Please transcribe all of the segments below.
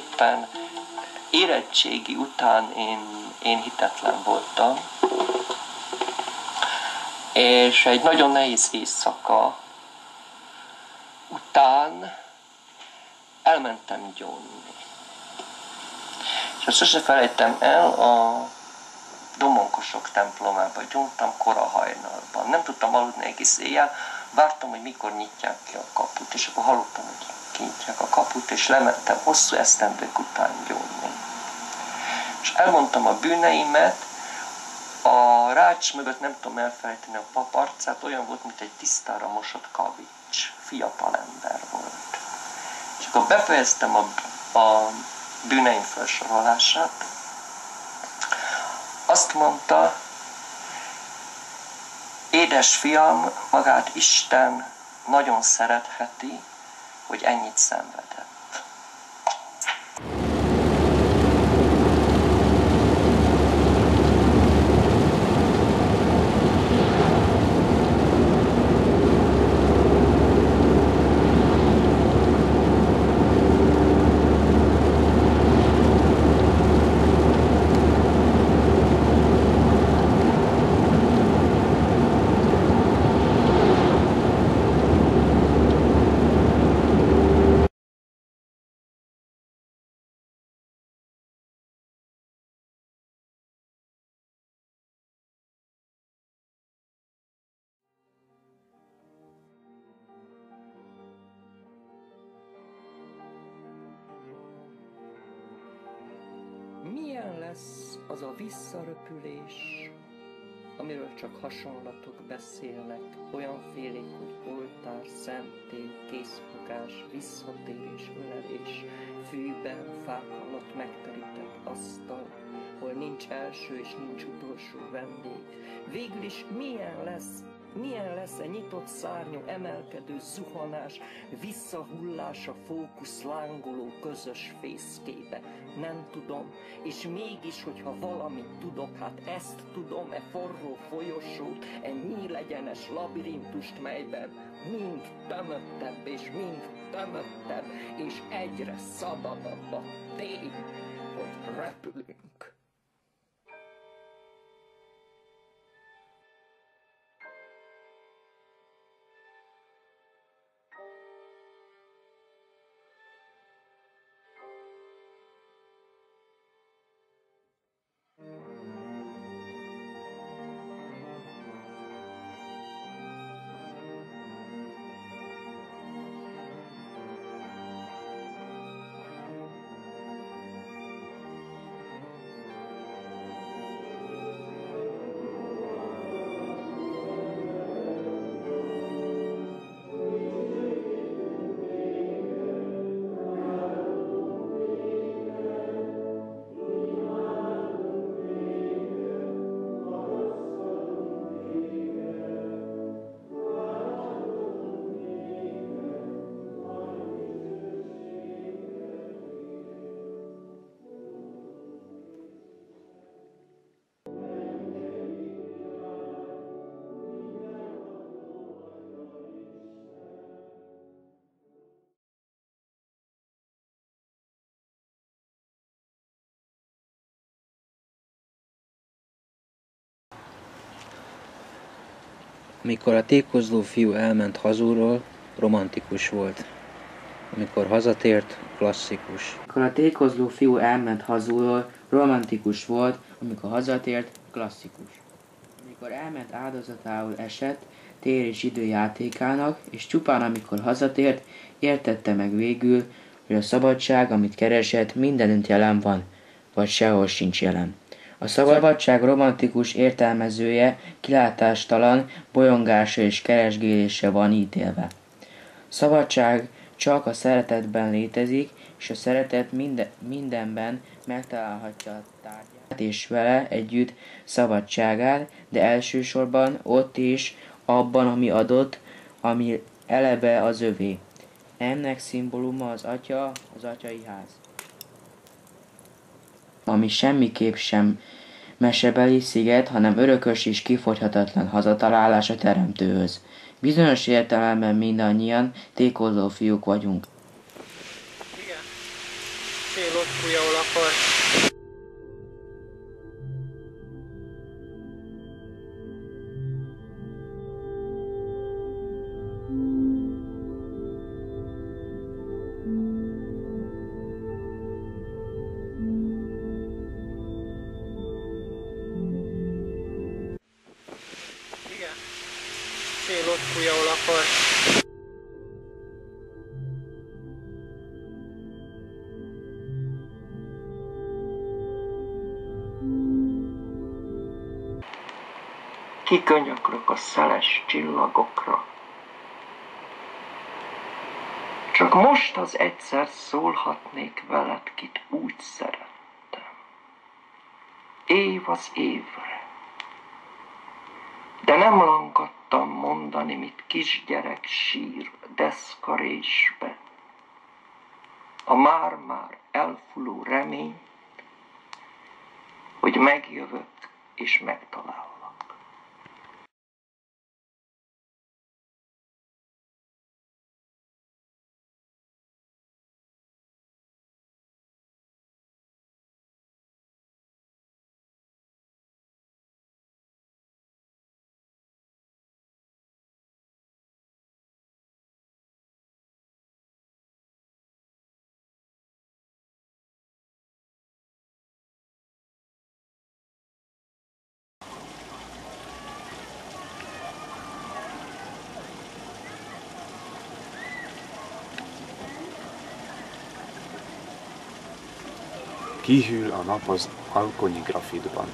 tulajdonképpen érettségi után én, én hitetlen voltam, és egy nagyon nehéz éjszaka után elmentem gyónni. És azt sose felejtem el, a Domonkosok templomába gyóntam kora hajnalban. Nem tudtam aludni egész éjjel, vártam, hogy mikor nyitják ki a kaput, és akkor hallottam, hogy kinyitják a kaput, és lementem hosszú esztendők után gyónni. És elmondtam a bűneimet, a rács mögött nem tudom elfelejteni a pap arcát, olyan volt, mint egy tisztára mosott kavics. Fiatalember volt. És akkor befejeztem a, a bűneim felsorolását. Azt mondta, édes fiam, magát Isten nagyon szeretheti, hogy ennyit szenvedett. Lesz az a visszaröpülés, amiről csak hasonlatok beszélnek, olyan félék, hogy oltár, szentély, készfogás, visszatérés, ölelés, fűben, fák alatt megterített asztal, hol nincs első és nincs utolsó vendég. Végül is milyen lesz milyen lesz a nyitott szárnyú emelkedő zuhanás, visszahullás a fókusz lángoló közös fészkébe? Nem tudom, és mégis, hogyha valamit tudok, hát ezt tudom, e forró folyosót, e nyílegyenes labirintust, melyben mind tömöttebb és mind tömöttebb, és egyre szabadabb a tény, hogy repülünk. Mikor a tékozló fiú elment hazulról, romantikus volt. Amikor hazatért, klasszikus. Mikor a tékozló fiú elment hazulról, romantikus volt, amikor hazatért, klasszikus. Amikor elment áldozatául esett, tér és időjátékának, és csupán amikor hazatért, értette meg végül, hogy a szabadság, amit keresett, mindenütt jelen van, vagy sehol sincs jelen. A szabadság romantikus értelmezője kilátástalan bolyongása és keresgélése van ítélve. Szabadság csak a szeretetben létezik, és a szeretet minden, mindenben megtalálhatja a tárgyát és vele együtt szabadságát, de elsősorban ott is abban, ami adott, ami eleve az övé. Ennek szimbóluma az atya, az atyai ház ami semmiképp sem mesebeli sziget, hanem örökös és kifogyhatatlan hazatalálás a teremtőhöz. Bizonyos értelemben mindannyian tékozó fiúk vagyunk. Igen. lotkulj, ahol akarsz. Kikönyöklök a szeles csillagokra. Csak most az egyszer szólhatnék veled, kit úgy szerettem. Év az évre. De nem langadtam mondani, mit kisgyerek sír deszkarésbe. A már-már elfuló remény, hogy megjövök és megtalállak. Kihűl a nap az alkonyi grafitban.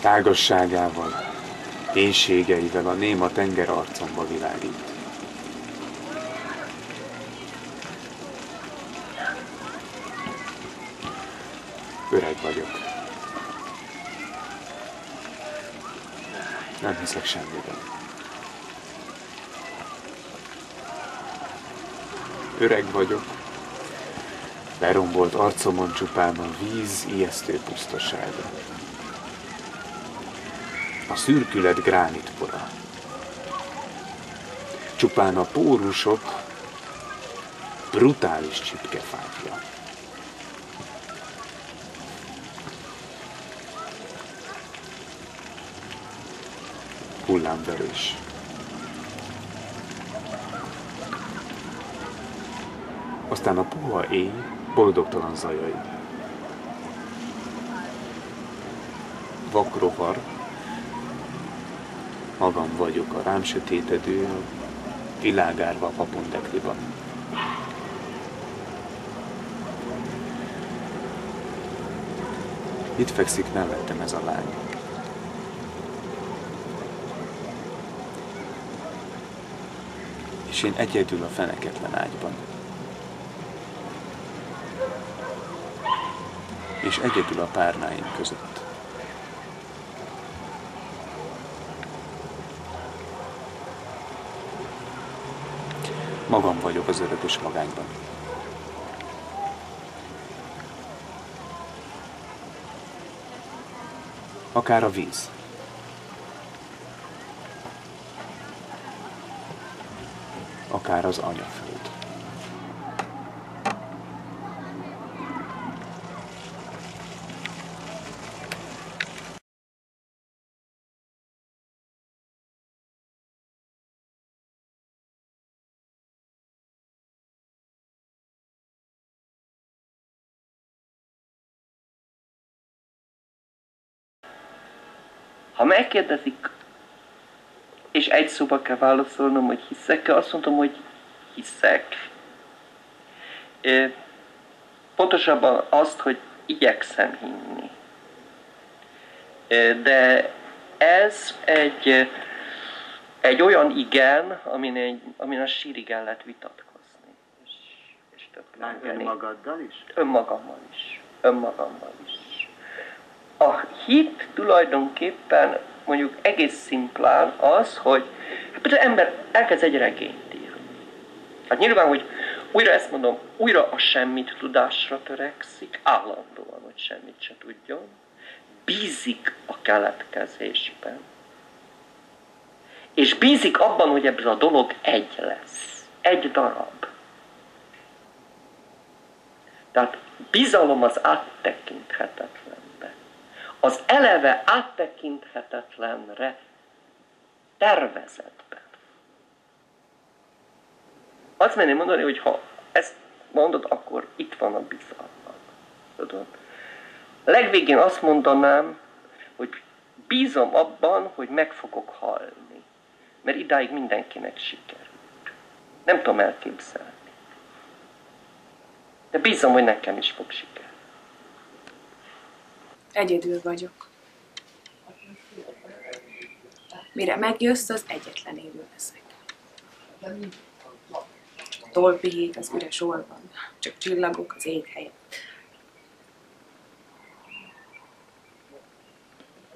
Tágasságával, éjségeivel a néma tenger arcomba világít. Öreg vagyok. Nem hiszek semmiben. Öreg vagyok. Lerombolt arcomon csupán a víz ijesztő pusztasága. A szürkület gránitpora. Csupán a pórusok brutális csipkefákja. Hullámverés. Aztán a puha éj boldogtalan zajai. Vakrovar, magam vagyok a rám sötétedő, a világárva papondekliban. Itt fekszik mellettem ez a lány. És én egyedül a feneketlen ágyban. És egyedül a párnáim között. Magam vagyok az örökös magányban. Akár a víz. Akár az anyaföld. Ha megkérdezik, és egy szóba kell válaszolnom, hogy hiszek-e, azt mondom, hogy hiszek. Pontosabban azt, hogy igyekszem hinni. De ez egy, egy olyan igen, amin, egy, amin a sírig el lehet vitatkozni. És, és töprengeni. Önmagaddal is? Önmagammal is. Önmagammal is. A hit tulajdonképpen mondjuk egész szimplán az, hogy hát például ember elkezd egy regényt írni. Hát nyilván, hogy újra ezt mondom, újra a semmit tudásra törekszik, állandóan, hogy semmit se tudjon, bízik a keletkezésben. És bízik abban, hogy ebből a dolog egy lesz. Egy darab. Tehát bizalom az áttekinthetetlenbe. Az eleve áttekinthetetlenre tervezetben. Azt merném mondani, hogy ha ezt mondod, akkor itt van a bizalom. Tudod? Legvégén azt mondanám, hogy bízom abban, hogy meg fogok halni. Mert idáig mindenkinek sikerült. Nem tudom elképzelni. De bízom, hogy nekem is fog sikerülni. Egyedül vagyok. Mire megjössz, az egyetlen élő leszek. Tolpihét az üres orban, csak csillagok az ég helyett.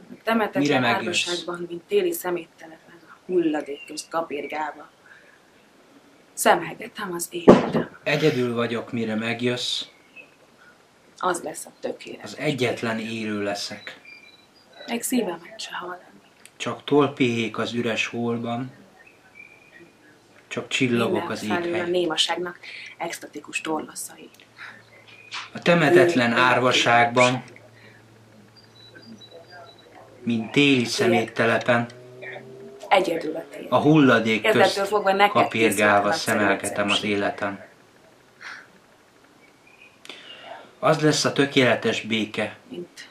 Mire Temetetlen megjössz? árvaságban, mint téli szeméttelepen, a hulladék közt kapirgálva. Szemelgetem az életem. Egyedül vagyok, mire megjössz, Az lesz a tökéletes. az egyetlen élő leszek. Még szívemet se hallani. Csak tolpihék az üres hólban, csak csillagok az Innen felül a némaságnak extatikus torlaszai. A temetetlen árvaságban, mint téli szeméttelepen, Egyedül a a hulladék közt kapirgálva szemelgetem az életem. Az lesz a tökéletes béke, Mint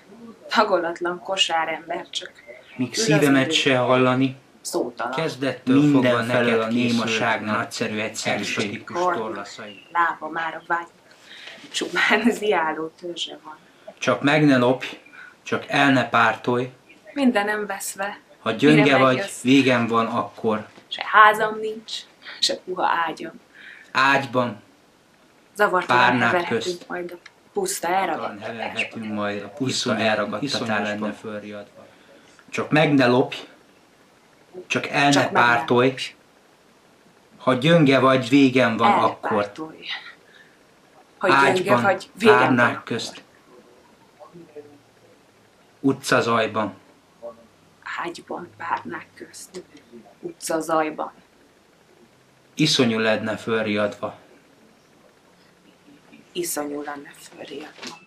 tagolatlan kosárember, csak míg az szívemet se hallani, szótalan. kezdettől Minden fogva neked a a némaság némaság nagyszerű egyszerűség torlaszai. Lába már a vágy. Csupán ziáló törzse van. Csak meg ne lopj, csak el ne pártolj, Mindenem veszve, ha gyönge vagy, megjössz? végem van akkor. se házam nincs, se puha ágyam. Ágyban Zavartalan Párnák közt. majd a puszta talán elragadtatásban. heverhetünk majd a puszta iszonyúan lenne fölriadva. Csak meg ne lopj, csak el Csak ne pártolj, ha gyönge vagy, végem van akkor. Elpártolj. Hogy gyönge Ágyban, vagy, végem van párnák akkor. közt, utcazajban, Ágyban, párnák közt, utca zajban. iszonyú ledne fölriadva. Iszonyú lenne fölriadva.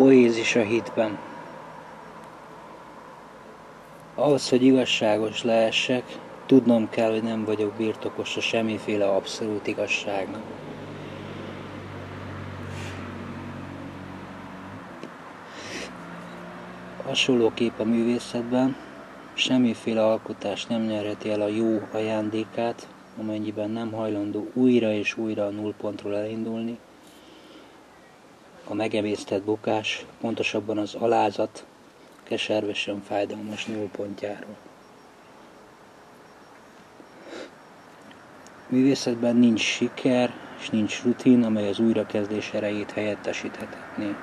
Poézis a hitben. Ahhoz, hogy igazságos lehessek, tudnom kell, hogy nem vagyok birtokosa semmiféle abszolút igazságnak. Hasonlóképp a művészetben semmiféle alkotás nem nyerheti el a jó ajándékát, amennyiben nem hajlandó újra és újra a nullpontról elindulni, a megemésztett bukás, pontosabban az alázat keservesen fájdalmas nullpontjáról. Művészetben nincs siker, és nincs rutin, amely az újrakezdés erejét helyettesíthetné.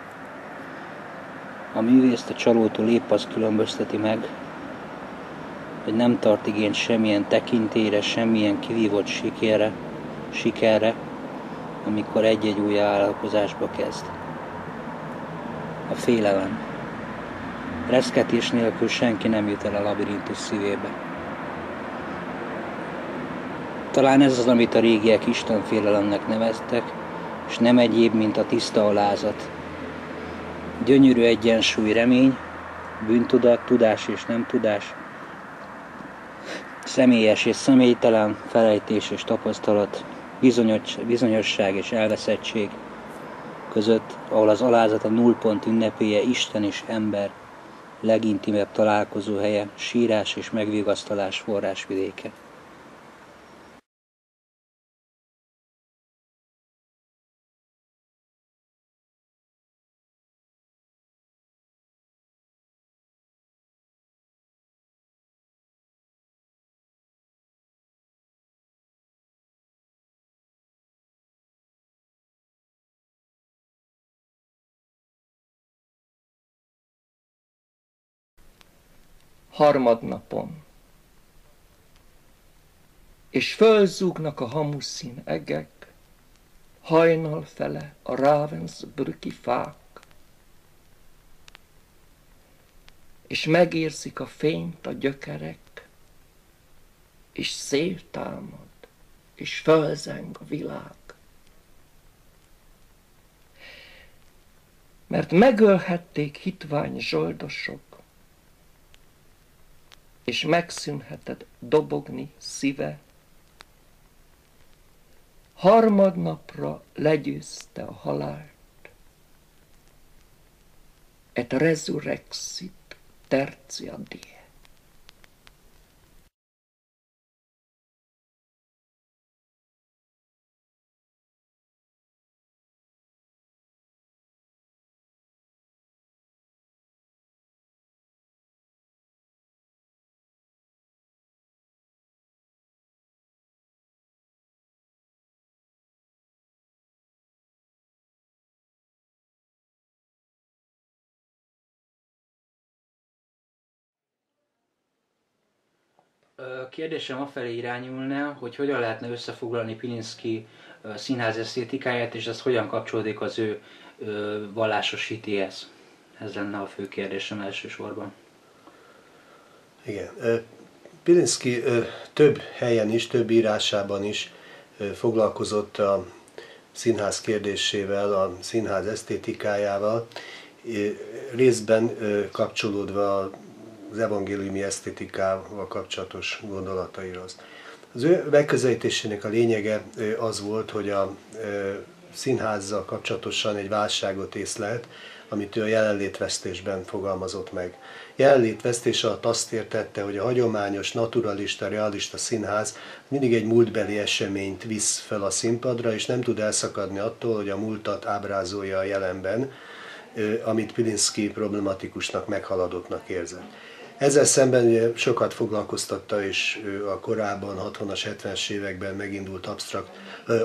A művészt a csalótól épp az különbözteti meg, hogy nem tart igényt semmilyen tekintélyre, semmilyen kivívott sikerre, sikerre, amikor egy-egy új vállalkozásba kezd. A félelem. Reszketés nélkül senki nem jut el a labirintus szívébe. Talán ez az, amit a régiek Isten félelemnek neveztek, és nem egyéb, mint a tiszta alázat. Gyönyörű egyensúly remény, bűntudat, tudás és nem tudás, személyes és személytelen, felejtés és tapasztalat, bizonyos, bizonyosság és elveszettség, között, ahol az alázat a nullpont ünnepéje Isten és ember legintimebb találkozó helye, sírás és megvigasztalás forrásvidéke. Harmadnapon. És fölzúgnak a hamuszín egek, hajnal fele a Ravensbrücki fák, és megérzik a fényt a gyökerek, és széltámad, és fölzeng a világ. Mert megölhették hitvány zsoldosok, és megszűnheted dobogni szíve. Harmadnapra legyőzte a halált, et resurrexit tertia die. Kérdésem afelé irányulna, hogy hogyan lehetne összefoglalni Pilinszki színház esztétikáját, és ez hogyan kapcsolódik az ő vallásos hitéhez. Ez lenne a fő kérdésem elsősorban. Igen. Pilinszki több helyen is, több írásában is foglalkozott a színház kérdésével, a színház esztétikájával, részben kapcsolódva az evangéliumi esztétikával kapcsolatos gondolataihoz. Az ő megközelítésének a lényege az volt, hogy a színházzal kapcsolatosan egy válságot észlelt, amit ő a jelenlétvesztésben fogalmazott meg. Jelenlétvesztés alatt azt értette, hogy a hagyományos, naturalista, realista színház mindig egy múltbeli eseményt visz fel a színpadra, és nem tud elszakadni attól, hogy a múltat ábrázolja a jelenben, amit Pilinszki problematikusnak, meghaladottnak érzett. Ezzel szemben ugye sokat foglalkoztatta, és a korábban 60-as, 70-es években megindult absztrakt,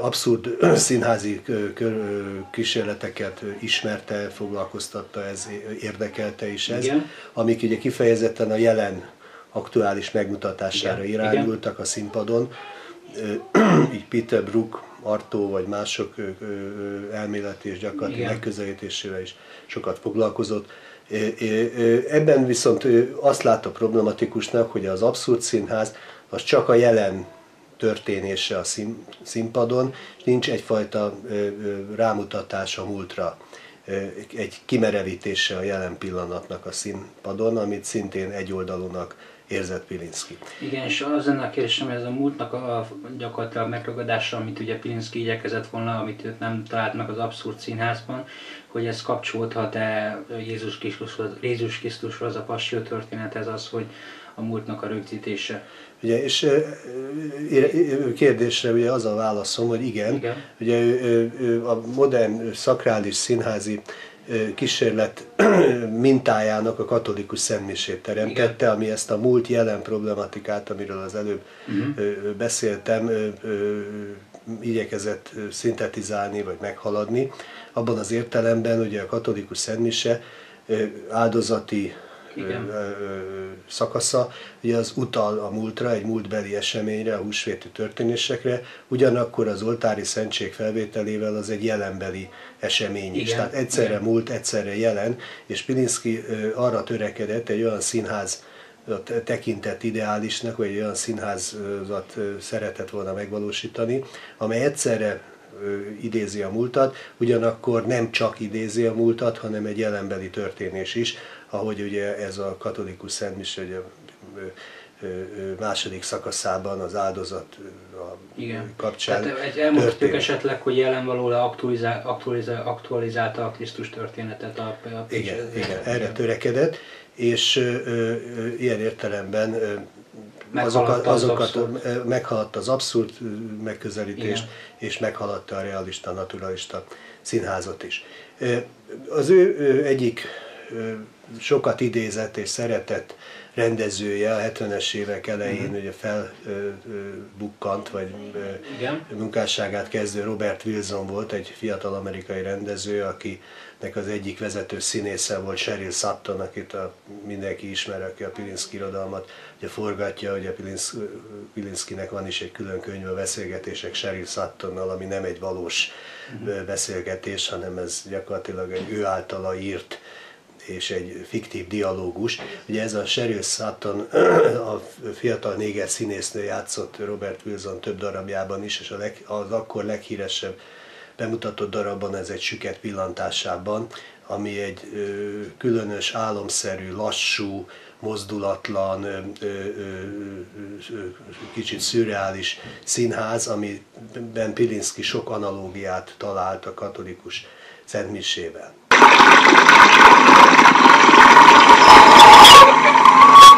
abszurd színházi kísérleteket ismerte, foglalkoztatta, ez érdekelte is ez, Igen. amik ugye kifejezetten a jelen aktuális megmutatására Igen. irányultak a színpadon. Így Peter Brook, Artó vagy mások elméleti és gyakorlati Igen. megközelítésével is sokat foglalkozott Ebben viszont azt látta problematikusnak, hogy az abszurd színház az csak a jelen történése a szín, színpadon, és nincs egyfajta rámutatás a múltra, egy kimerevítése a jelen pillanatnak a színpadon, amit szintén egyoldalúnak érzett Pilinszki. Igen, és az lenne a kérdésem, ez a múltnak a gyakorlatilag megragadása, amit ugye Pilinszki igyekezett volna, amit őt nem talált meg az abszurd színházban, hogy ez kapcsolódhat-e Jézus Krisztushoz, Jézus Krisztushoz, a passió történet, az, hogy a múltnak a rögzítése. Ugye, és kérdésre ugye az a válaszom, hogy igen, igen. ugye a modern szakrális színházi kísérlet mintájának a katolikus szentmisét teremtette, Igen. ami ezt a múlt-jelen problematikát, amiről az előbb uh-huh. beszéltem, igyekezett szintetizálni vagy meghaladni. Abban az értelemben ugye a katolikus szentmise áldozati igen. szakasza, ugye az utal a múltra, egy múltbeli eseményre, a húsvéti történésekre, ugyanakkor az oltári szentség felvételével az egy jelenbeli esemény is. Igen. Tehát egyszerre Igen. múlt, egyszerre jelen, és Pilinszki arra törekedett, egy olyan színház tekintett ideálisnak, vagy egy olyan színházat szeretett volna megvalósítani, amely egyszerre idézi a múltat, ugyanakkor nem csak idézi a múltat, hanem egy jelenbeli történés is, ahogy ugye ez a katolikus szentmis, hogy ö, ö, második szakaszában az áldozat a Igen. kapcsán Tehát egy elmondhatjuk történik. esetleg, hogy jelen valóra aktualizál, aktualizál, aktualizálta a Krisztus történetet a, a Igen, igen, erre törekedett, és ö, ö, ilyen értelemben ö, azokat, az azokat abszurd. ö, meghaladta az abszurd megközelítést, Igen. és meghaladta a realista, naturalista színházat is. Az ő egyik sokat idézett és szeretett rendezője a 70-es évek elején Mhm. ugye felbukkant, vagy Igen. munkásságát kezdő Robert Wilson volt, egy fiatal amerikai rendező, akinek az egyik vezető színésze volt Sheryl Sutton, akit a, mindenki ismer, aki a Pilinszki irodalmat ugye forgatja, ugye Pilinsz, Pilinszkinek van is egy külön könyv a beszélgetések Sheryl Suttonnal, ami nem egy valós ö, beszélgetés, hanem ez gyakorlatilag egy ő általa írt és egy fiktív dialógus. Ugye ez a Sheryl Sutton, a fiatal néger színésznő játszott Robert Wilson több darabjában is, és a leg, az akkor leghíresebb bemutatott darabban ez egy süket pillantásában, ami egy ö, különös, álomszerű, lassú, mozdulatlan, ö, ö, ö, kicsit szürreális színház, amiben Pilinszki sok analógiát talált a katolikus szentmisével. Thank you.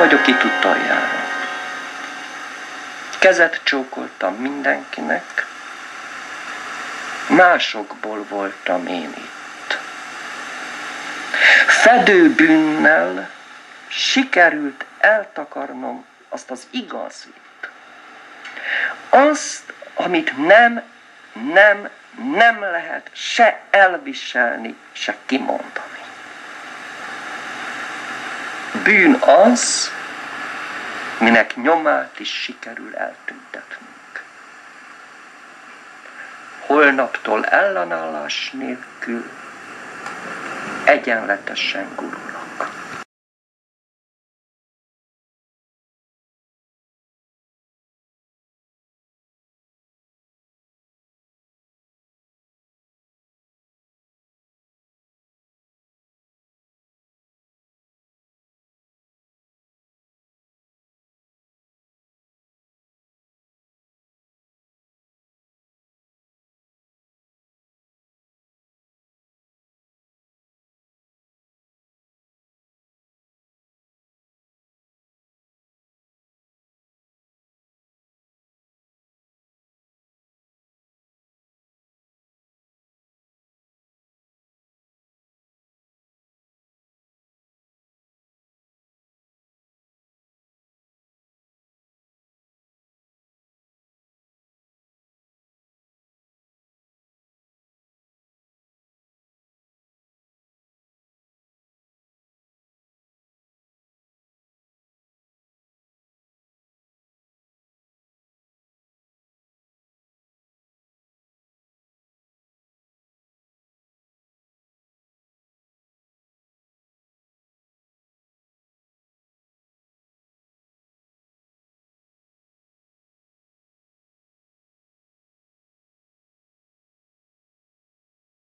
Vagyok itt utoljára. Kezet csókoltam mindenkinek, másokból voltam én itt. Fedőbűnnel sikerült eltakarnom azt az igazit. Azt, amit nem, nem, nem lehet se elviselni, se kimondani. Bűn az, minek nyomát is sikerül eltüntetnünk. Holnaptól ellenállás nélkül egyenletesen gurul.